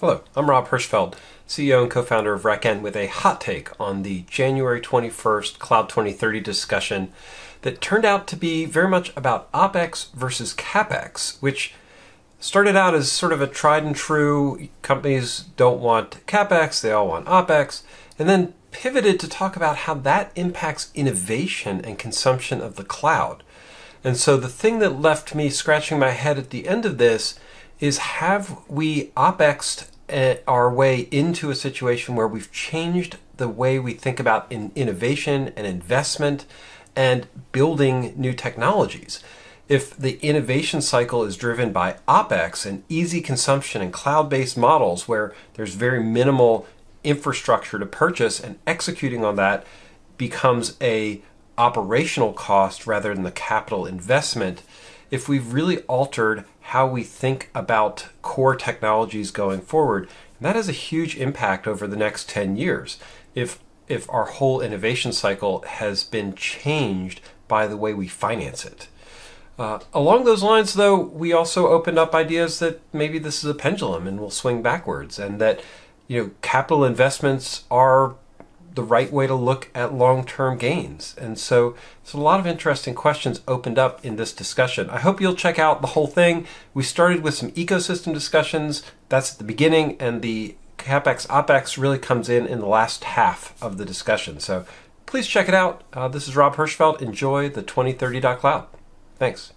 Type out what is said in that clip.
Hello, I'm Rob Hirschfeld, CEO and co-founder of RackN with a hot take on the January 21st Cloud 2030 discussion that turned out to be very much about OpEx versus CapEx, which started out as sort of a tried and true companies don't want CapEx, they all want OpEx, and then pivoted to talk about how that impacts innovation and consumption of the cloud. And so the thing that left me scratching my head at the end of this is have we OpExed uh, our way into a situation where we've changed the way we think about in innovation and investment and building new technologies. If the innovation cycle is driven by OpEx and easy consumption and cloud based models where there's very minimal infrastructure to purchase and executing on that becomes a operational cost rather than the capital investment, if we've really altered how we think about core technologies going forward, And that has a huge impact over the next 10 years. If if our whole innovation cycle has been changed by the way we finance it. Uh, along those lines, though, we also opened up ideas that maybe this is a pendulum and will swing backwards, and that you know capital investments are the right way to look at long-term gains. And so there's a lot of interesting questions opened up in this discussion. I hope you'll check out the whole thing. We started with some ecosystem discussions. That's at the beginning, and the CapEx OpEx really comes in in the last half of the discussion. So please check it out. Uh, this is Rob Hirschfeld. Enjoy the 2030.cloud. Thanks.